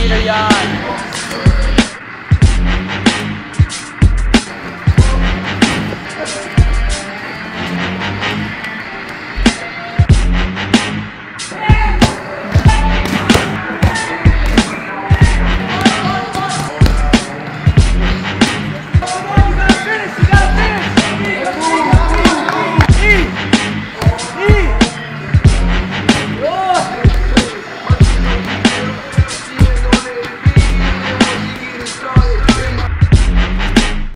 need a yacht.